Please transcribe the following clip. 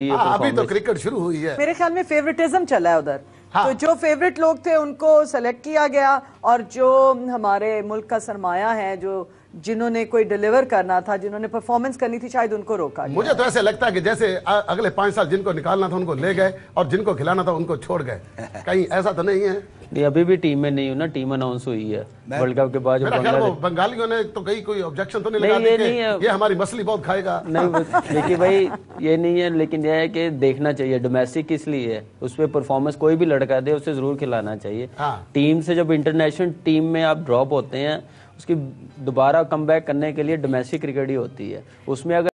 ये हाँ, अभी तो क्रिकेट शुरू हुई है। मेरे ख्याल में फेवरेटिज्म चला है उधर। हाँ। तो जो फेवरेट लोग थे उनको सेलेक्ट किया गया और जो हमारे मुल्क का सरमाया है जो जिन्होंने कोई डिलीवर करना था जिन्होंने परफॉर्मेंस करनी थी शायद उनको रोका मुझे तो ऐसे लगता है कि जैसे अगले पाँच साल जिनको निकालना था उनको ले गए और जिनको खिलाना था उनको छोड़ गए। कहीं ऐसा तो नहीं है? नहीं अभी भी टीम में नहीं हूँ ना टीम अनाउंस हुई है। वर्ल्ड कप के बाद बंगालियों ने तो कहीं कोई ऑब्जेक्शन तो नहीं नहीं, लगा ये नहीं है। ये हमारी मछली बहुत खाएगा। नहीं देखिए भाई ये नहीं है लेकिन यह है कि देखना चाहिए डोमेस्टिक किस लिए है? उस पर परफॉर्मेंस कोई भी लड़का दे उसे ज़रूर खिलाना चाहिए। हाँ। टीम से जब इंटरनेशनल टीम में आप ड्रॉप होते हैं उसकी दोबारा कम करने के लिए डोमेस्टिक क्रिकेट ही होती है। उसमें अगर